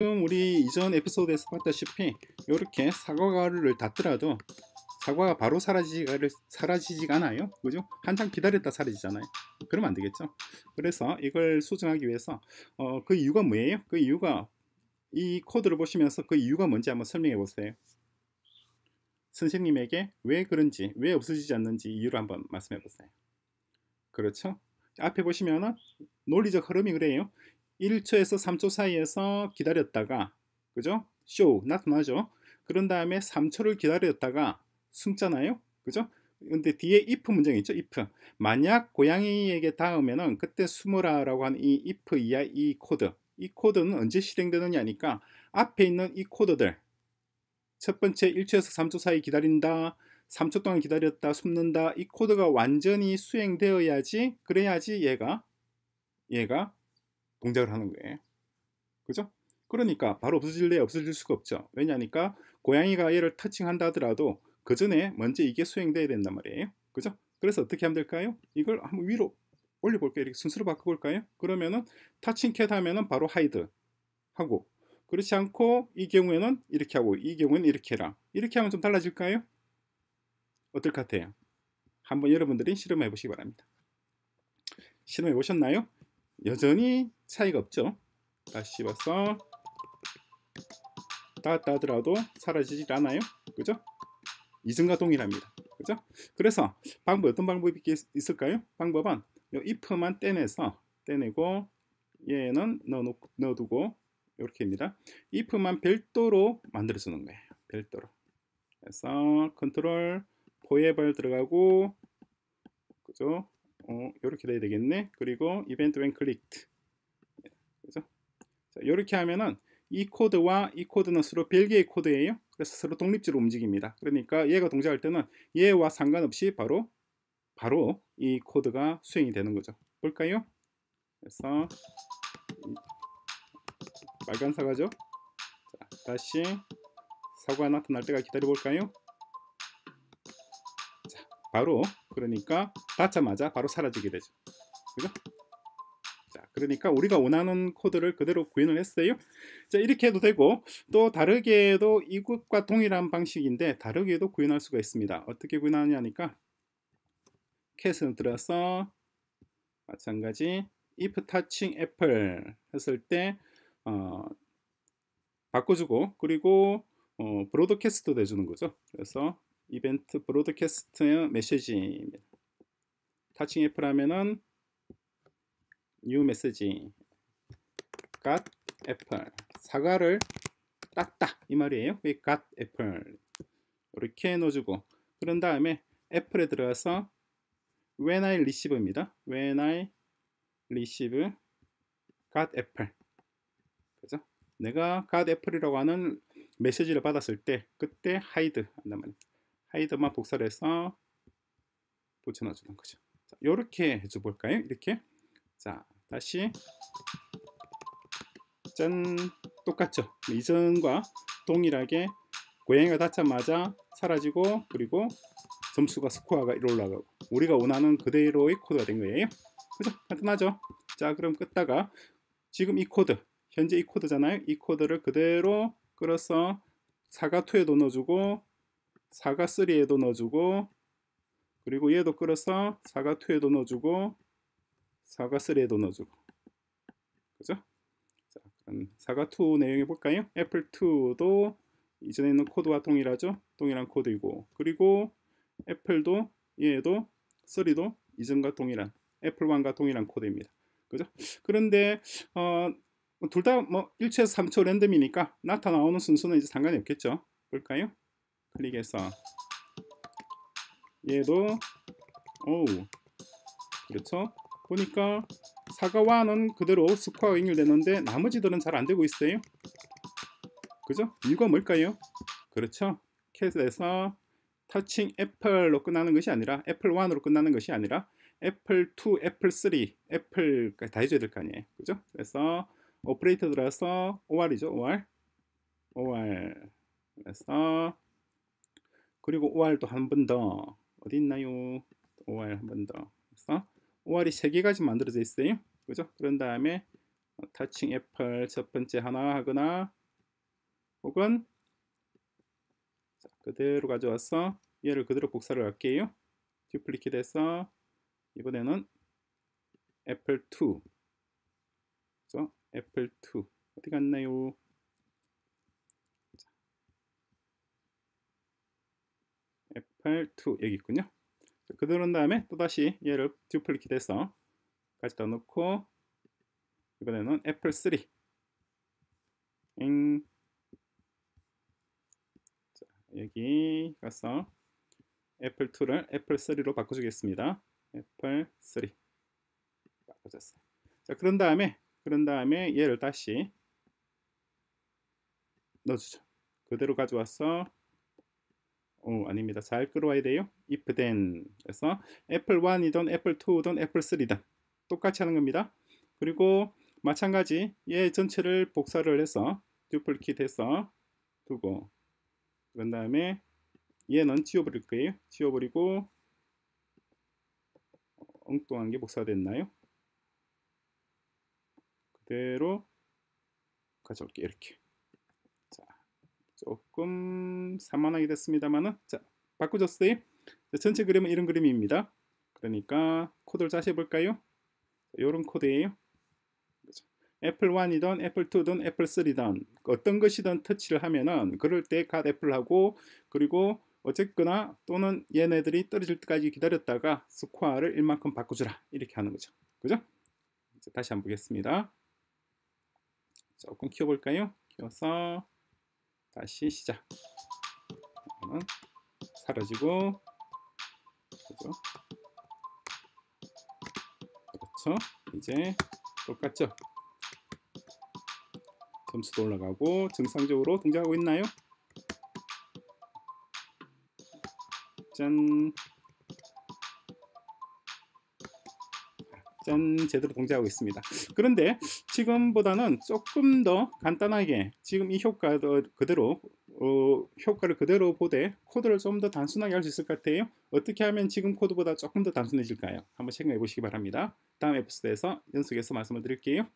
지금 우리 이전 에피소드에서 봤다시피 이렇게 사과 가루를 닫더라도 사과가 바로 사라지지가, 사라지지가 않아요 그죠? 한참 기다렸다 사라지잖아요 그러면 안 되겠죠 그래서 이걸 수정하기 위해서 어, 그 이유가 뭐예요? 그 이유가 이 코드를 보시면서 그 이유가 뭔지 한번 설명해 보세요 선생님에게 왜 그런지 왜 없어지지 않는지 이유를 한번 말씀해 보세요 그렇죠? 앞에 보시면은 논리적 흐름이 그래요 1초에서 3초 사이에서 기다렸다가 그죠? 쇼 나타나죠. 그런 다음에 3초를 기다렸다가 숨잖아요. 그죠? 근데 뒤에 if 문장이 있죠 if. 만약 고양이에게 닿으면은 그때 숨으라 라고 하는 이 if 이하 이 코드. 이 코드는 언제 실행되느냐니까 앞에 있는 이 코드들. 첫 번째 1초에서 3초 사이 기다린다 3초 동안 기다렸다 숨는다. 이 코드가 완전히 수행되어야지 그래야지 얘가 얘가 동작을 하는 거예요 그죠? 그러니까 바로 없어질래 없어질 수가 없죠 왜냐니까 고양이가 얘를 터칭한다 하더라도 그 전에 먼저 이게 수행돼야 된단 말이에요 그죠? 그래서 어떻게 하면 될까요? 이걸 한번 위로 올려볼게요 이렇게 순서로 바꿔볼까요? 그러면은 터칭 캣 하면은 바로 하이드 하고 그렇지 않고 이 경우에는 이렇게 하고 이 경우에는 이렇게 해라 이렇게 하면 좀 달라질까요? 어떨 것 같아요? 한번 여러분들이 실험해 보시기 바랍니다 실험해 보셨나요? 여전히 차이가 없죠 봐서 닿았다 하더라도 사라지질 않아요 그죠? 이승과 동일합니다 그죠? 그래서 방법 어떤 방법이 있을까요? 방법은 이 if만 떼내서 떼내고 얘는 넣어 넣어두고 이렇게입니다. if만 별도로 만들어 주는 거예요. 별도로. 그래서 control forever 들어가고 그죠? 어, 이렇게 돼야 되겠네. 그리고 event when clicked. 그죠? 자, 이렇게 하면은 이 코드와 이 코드는 서로 별개의 코드예요. 그래서 서로 독립적으로 움직입니다. 그러니까 얘가 동작할 때는 얘와 상관없이 바로 바로 이 코드가 수행이 되는 거죠. 볼까요? 그래서 빨간 사과죠. 자, 다시 사과 나타날 때가 기다려 볼까요? 자, 바로 그러니까 닿자마자 바로 사라지게 되죠. 그죠? 자, 그러니까 우리가 원하는 코드를 그대로 구현을 했어요. 자, 이렇게 해도 되고 또 다르게도 이것과 동일한 방식인데 다르게도 구현할 수가 있습니다. 어떻게 구현하냐니까 캣을 들어서 마찬가지 if touching apple 했을 때 어, 바꿔주고 그리고 어, broadcast 해주는 거죠. 그래서 event broadcast message입니다. touching apple 하면은 new message got apple 사과를 땄다 이 말이에요. got apple 이렇게 넣어주고 그런 다음에 애플에 들어가서 when I receive입니다. when I receive got apple 그죠? 내가 got apple이라고 하는 메시지를 받았을 때 그때 hide 한단 말이에요. Hide만 복사를 해서 붙여넣어 주는 거죠. 자, 이렇게 해줘 볼까요? 이렇게 자 다시 짠 똑같죠? 이전과 동일하게 고양이가 닿자마자 사라지고 그리고 점수가 스코어가 이로 올라가고 우리가 원하는 그대로의 코드가 된 거예요 그죠? 간단하죠? 자 그럼 끄다가 지금 이 코드 현재 이 코드잖아요 이 코드를 그대로 끌어서 사과2에도 넣어주고 사과3에도 넣어주고 그리고 얘도 끌어서 사과2에도 넣어주고 사과3에도 넣어주고 그죠? 자, 그럼 사과2 내용해 볼까요? 애플 2도 이전에 있는 코드와 동일하죠? 동일한 코드이고 그리고 apple도 얘도 3도 이전과 동일한 애플 1과 동일한 코드입니다. 그죠? 그런데 어, 둘 다 뭐 1초에서 3초 랜덤이니까 나타나오는 순서는 이제 상관이 없겠죠. 볼까요? 클릭해서 얘도 오 그렇죠? 보니까 사과와는 그대로 스코어가 연결되는데 나머지들은 잘 안되고 있어요. 그죠? 이유가 뭘까요? 그렇죠? cat에서 touching apple로 끝나는 것이 아니라 애플 1으로 끝나는 것이 아니라 애플 2, 애플 3, apple까지 다 해줘야 될 거 아니에요. 그죠? 그래서 오퍼레이터 들어서 OR이죠. OR. OR. 그래서 그리고 OR도 한 번 더. 어디 있나요? OR 한 번 더. 그래서 OR이 세 개까지 만들어져 있어요. 그죠? 그런 다음에 touching apple 첫 번째 하나 하거나 혹은 자, 그대로 가져와서 얘를 그대로 복사를 할게요. duplicate 해서 이번에는 애플 2 그죠? 애플 2 어디 갔나요? 애플 2 여기 있군요. 그대로 한 다음에 또다시 얘를 duplicate 해서 가져다 놓고 이번에는 애플 3 응. 자, 여기 가서 애플 2를 애플 3로 바꿔주겠습니다. 애플 3 바꿔줬어요. 자, 그런 다음에 그런 다음에 얘를 다시 넣어주죠. 그대로 가져와서 오, 아닙니다. 잘 끌어와야 돼요. if then 그래서 애플 1이든 애플 2든 애플 3든 똑같이 하는 겁니다. 그리고 마찬가지 얘 전체를 복사를 해서 duplicate 해서 두고 그런 다음에 얘는 지워버릴 거예요. 지워버리고 엉뚱한 게 복사됐나요? 그대로 가져올게요. 이렇게 자 조금 산만하게 됐습니다만은 자 바꿔줬어요. 자, 전체 그림은 이런 그림입니다. 그러니까 코드를 다시 해볼까요? 이런 코드예요. 애플 1이든 애플 2든 애플 3든 어떤 것이든 터치를 하면은 그럴 때 got apple하고 그리고 어쨌거나 또는 얘네들이 떨어질 때까지 기다렸다가 스코어를 1만큼 바꿔주라 이렇게 하는 거죠. 그죠? 다시 한번 보겠습니다. 조금 키워볼까요? 키워서 다시 시작. 사라지고 그죠? 그렇죠? 이제 똑같죠? 점수도 올라가고 정상적으로 등장하고 있나요? 짠. 짠 제대로 동작하고 있습니다. 그런데 지금보다는 조금 더 간단하게 지금 이 효과도 그대로 어, 효과를 그대로 보되 코드를 좀 더 단순하게 할 수 있을 것 같아요. 어떻게 하면 지금 코드보다 조금 더 단순해질까요? 한번 생각해 보시기 바랍니다. 다음 에피소드에서 연속해서 말씀을 드릴게요.